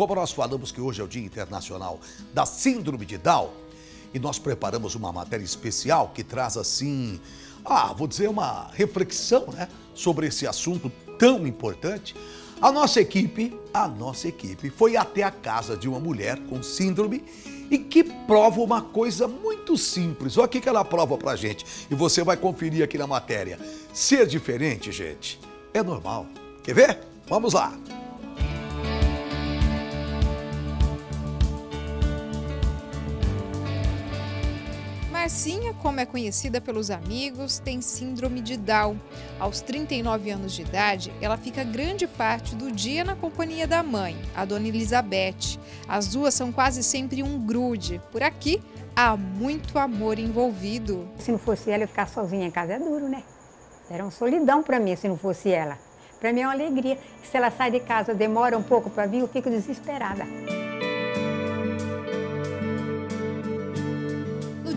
Como nós falamos que hoje é o Dia Internacional da Síndrome de Down, e nós preparamos uma matéria especial que traz assim, ah, vou dizer uma reflexão, né, sobre esse assunto tão importante. A nossa equipe, a nossa equipe foi até a casa de uma mulher com síndrome e que prova uma coisa muito simples. Olha o que ela prova pra gente e você vai conferir aqui na matéria. Ser diferente, gente, é normal. Quer ver? Vamos lá. Marcinha, como é conhecida pelos amigos, tem síndrome de Down. Aos 39 anos de idade, ela fica grande parte do dia na companhia da mãe, a dona Elizabeth. As duas são quase sempre um grude. Por aqui, há muito amor envolvido. Se não fosse ela, eu ficar sozinha em casa é duro, né? Era uma solidão para mim se não fosse ela. Para mim é uma alegria. Se ela sai de casa, demora um pouco para vir, eu fico desesperada.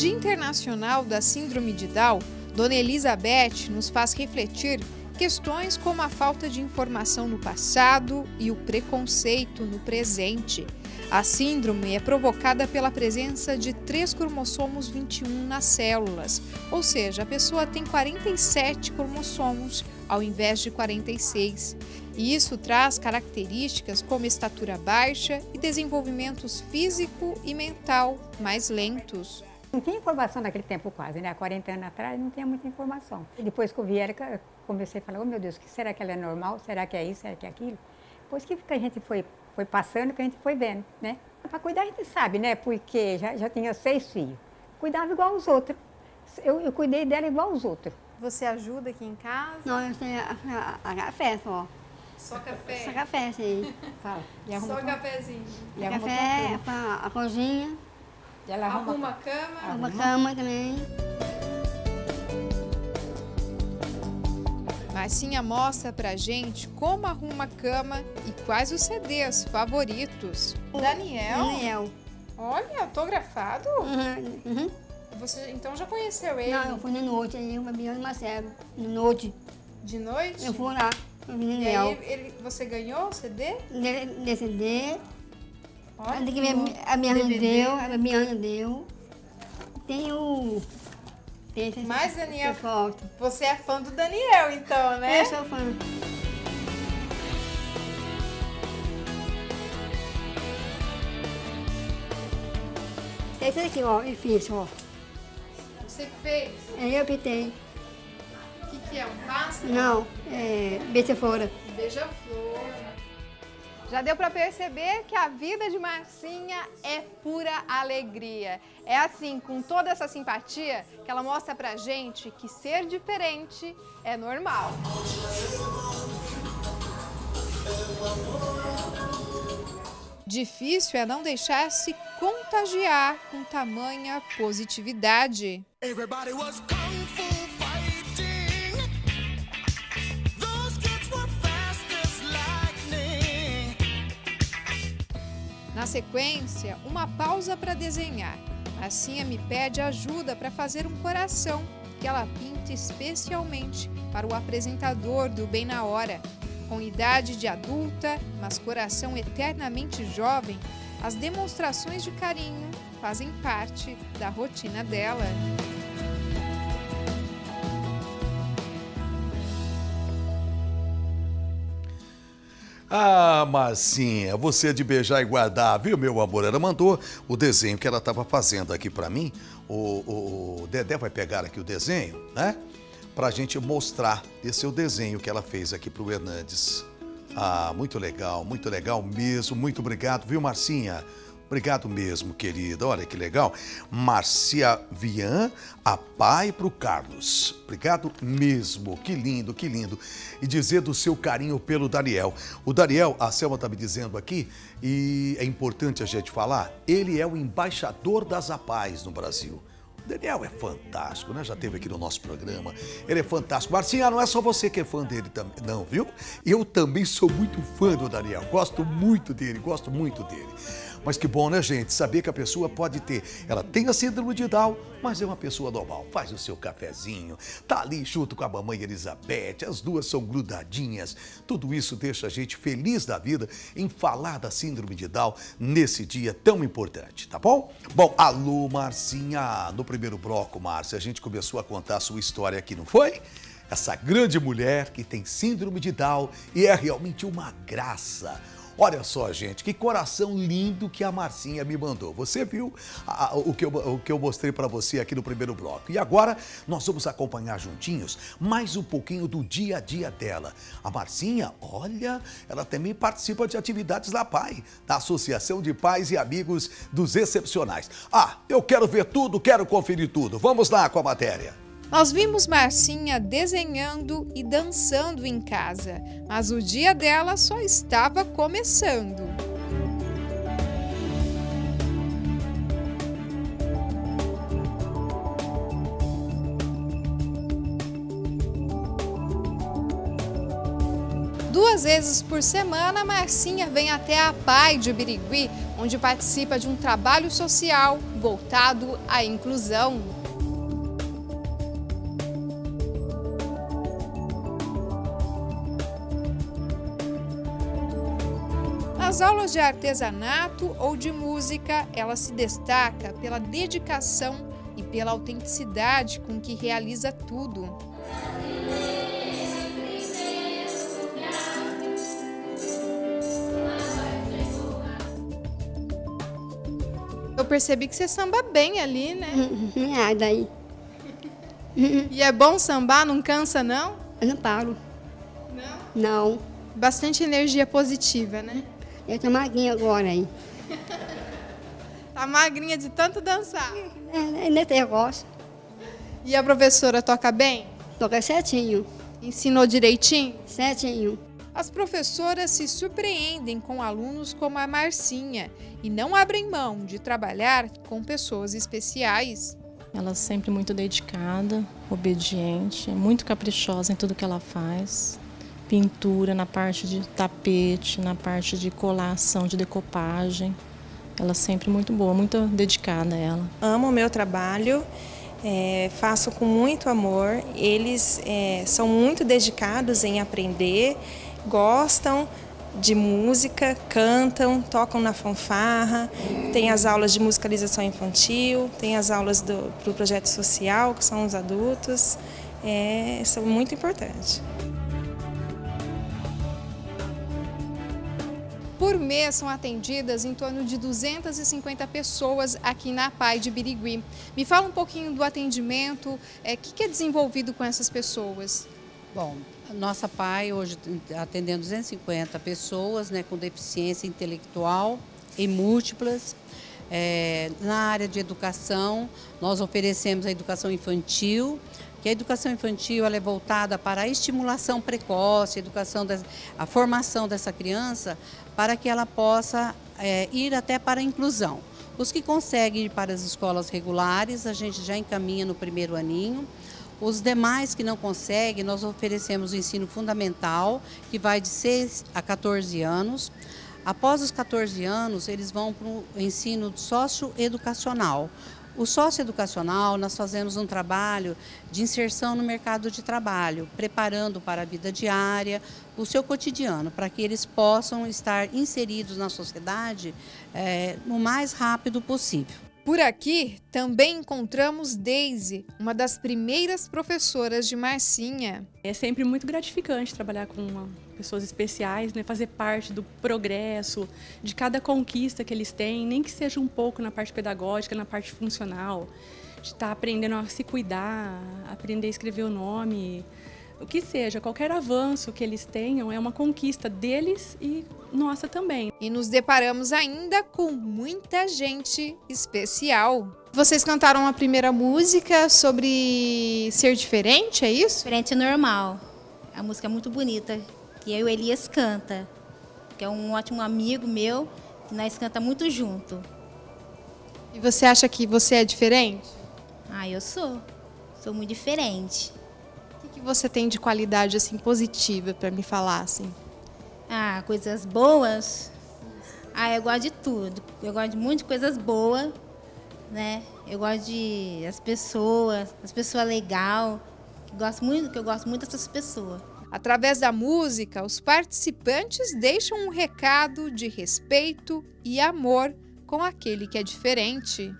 Dia Internacional da Síndrome de Down, Dona Elizabeth nos faz refletir questões como a falta de informação no passado e o preconceito no presente. A síndrome é provocada pela presença de três cromossomos 21 nas células, ou seja, a pessoa tem 47 cromossomos ao invés de 46. E isso traz características como estatura baixa e desenvolvimentos físico e mental mais lentos. Não tinha informação naquele tempo quase, né? Há 40 anos atrás não tinha muita informação. E depois que eu vi ela, comecei a falar, oh meu Deus, será que ela é normal? Será que é isso? Será que é aquilo? Depois que a gente foi, foi passando, que a gente foi vendo, né? Para cuidar a gente sabe, né? Porque já, já tinha seis filhos. Cuidava igual aos outros. Eu, eu cuidei dela igual aos outros. Você ajuda aqui em casa? Não, eu tenho a, a, a café só. Só café? Só café, sim. Fala. Só cafezinho. E café, a, a cozinha. Ela arruma, arruma a cama. Arruma a cama também. Marcinha mostra pra gente como arruma a cama e quais os CDs favoritos. Daniel? Daniel. Olha, autografado? Uhum, uhum. Você então já conheceu ele? Não, eu fui de noite, aí eu bebi no Marcelo, de noite. De noite? Eu fui lá, eu vi E aí ele, você ganhou o CD? De, de CD, Olha, que minha, a minha DVD. deu, a minha Ana deu. Tem o... Tem Mas, Daniel, foto. você é fã do Daniel, então, né? Eu sou fã. Esse aqui, ó, eu fiz, ó. Você fez? É, eu pintei. O que, que é? Um pássaro? Não, é beija-flor. Beija-flor. Já deu para perceber que a vida de Marcinha é pura alegria. É assim, com toda essa simpatia, que ela mostra pra gente que ser diferente é normal. Difícil é não deixar-se contagiar com tamanha positividade. Everybody was Na sequência, uma pausa para desenhar. A me pede ajuda para fazer um coração que ela pinta especialmente para o apresentador do Bem na Hora. Com idade de adulta, mas coração eternamente jovem, as demonstrações de carinho fazem parte da rotina dela. Ah, Marcinha, você é de beijar e guardar, viu, meu amor? Ela mandou o desenho que ela estava fazendo aqui para mim. O, o, Dedé vai pegar aqui o desenho, né? Pra gente mostrar esse é o desenho que ela fez aqui pro Hernandes. Ah, muito legal, muito legal mesmo. Muito obrigado, viu, Marcinha? Obrigado mesmo, querida. Olha que legal. Marcia Vian, a pai para o Carlos. Obrigado mesmo. Que lindo, que lindo. E dizer do seu carinho pelo Daniel. O Daniel, a Selma está me dizendo aqui, e é importante a gente falar, ele é o embaixador das APAES no Brasil. O Daniel é fantástico, né? Já teve aqui no nosso programa. Ele é fantástico. Marcinha, não é só você que é fã dele também, não, viu? Eu também sou muito fã do Daniel. Gosto muito dele, gosto muito dele. Mas que bom, né, gente? Saber que a pessoa pode ter. Ela tem a síndrome de Down, mas é uma pessoa normal. Faz o seu cafezinho, tá ali junto com a mamãe Elizabeth, as duas são grudadinhas. Tudo isso deixa a gente feliz da vida em falar da síndrome de Down nesse dia tão importante, tá bom? Bom, alô, Marcinha. No primeiro bloco, Márcia, a gente começou a contar a sua história aqui, não foi? Essa grande mulher que tem síndrome de Down e é realmente uma graça Olha só, gente, que coração lindo que a Marcinha me mandou. Você viu a, o, que eu, o que eu mostrei para você aqui no primeiro bloco. E agora nós vamos acompanhar juntinhos mais um pouquinho do dia a dia dela. A Marcinha, olha, ela também participa de atividades da PAI, da Associação de Pais e Amigos dos Excepcionais. Ah, eu quero ver tudo, quero conferir tudo. Vamos lá com a matéria. Nós vimos Marcinha desenhando e dançando em casa, mas o dia dela só estava começando. Duas vezes por semana, Marcinha vem até a PAI de Birigui, onde participa de um trabalho social voltado à inclusão. Nas aulas de artesanato ou de música, ela se destaca pela dedicação e pela autenticidade com que realiza tudo. Eu percebi que você samba bem ali, né? Ah, daí. E é bom sambar, não cansa não? Eu não paro. Não? Não. Bastante energia positiva, né? Eu tô magrinha agora aí. Tá magrinha de tanto dançar. É, ainda tem negócio. E a professora toca bem? Toca certinho. Ensinou direitinho? Certinho. As professoras se surpreendem com alunos como a Marcinha e não abrem mão de trabalhar com pessoas especiais. Ela é sempre muito dedicada, obediente, muito caprichosa em tudo que ela faz pintura, na parte de tapete, na parte de colação, de decopagem. Ela é sempre muito boa, muito dedicada ela. Amo o meu trabalho, é, faço com muito amor. Eles é, são muito dedicados em aprender, gostam de música, cantam, tocam na fanfarra, tem as aulas de musicalização infantil, tem as aulas do pro projeto social, que são os adultos, é, são muito importantes. Por mês são atendidas em torno de 250 pessoas aqui na PAI de Birigui. Me fala um pouquinho do atendimento, o é, que, que é desenvolvido com essas pessoas? Bom, nossa PAI hoje atendendo 250 pessoas né, com deficiência intelectual e múltiplas. É, na área de educação, nós oferecemos a educação infantil, que a educação infantil é voltada para a estimulação precoce, a educação, a formação dessa criança para que ela possa é, ir até para a inclusão. Os que conseguem ir para as escolas regulares, a gente já encaminha no primeiro aninho. Os demais que não conseguem, nós oferecemos o ensino fundamental, que vai de 6 a 14 anos. Após os 14 anos, eles vão para o ensino socioeducacional, o socioeducacional, nós fazemos um trabalho de inserção no mercado de trabalho, preparando para a vida diária, o seu cotidiano, para que eles possam estar inseridos na sociedade é, o mais rápido possível. Por aqui também encontramos Daisy, uma das primeiras professoras de Marcinha. É sempre muito gratificante trabalhar com uma, pessoas especiais, né? fazer parte do progresso, de cada conquista que eles têm, nem que seja um pouco na parte pedagógica, na parte funcional, de estar tá aprendendo a se cuidar, aprender a escrever o nome, o que seja, qualquer avanço que eles tenham é uma conquista deles e nossa também. E nos deparamos ainda com muita gente especial. Vocês cantaram a primeira música sobre ser diferente, é isso? Diferente normal. A música é muito bonita, que eu e o Elias canta, que é um ótimo amigo meu, que nós canta muito junto. E você acha que você é diferente? Ah, eu sou. Sou muito diferente que você tem de qualidade assim positiva para me falar assim? Ah, coisas boas. Ah, eu gosto de tudo. Eu gosto de muitas coisas boas, né? Eu gosto de as pessoas, as pessoas legal. Gosto muito, que eu gosto muito dessas pessoas. Através da música, os participantes deixam um recado de respeito e amor com aquele que é diferente.